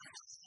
Christ.